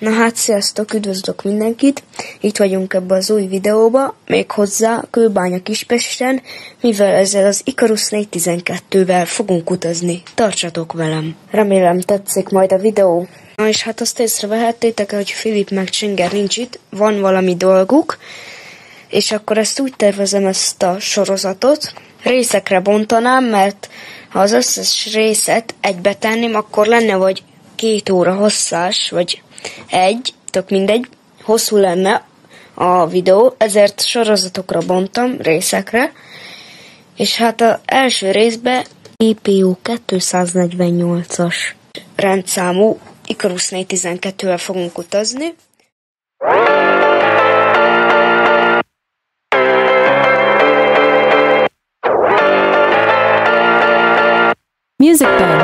Na hát, sziasztok, üdvözlök mindenkit! Itt vagyunk ebbe az új videóba, még hozzá Kőbánya Kispesten, mivel ezzel az Icarus 412-vel fogunk utazni. Tartsatok velem! Remélem tetszik majd a videó. Na és hát azt észrevehettétek, hogy Filip meg Csinger nincs itt, van valami dolguk, és akkor ezt úgy tervezem ezt a sorozatot, részekre bontanám, mert ha az összes részet egybe tenném, akkor lenne vagy két óra hosszás, vagy egy, tök mindegy, hosszú lenne a videó, ezért sorozatokra bontam, részekre, és hát az első részbe IPU 248-as rendszámú Icarus 412-vel fogunk utazni. Music Ben.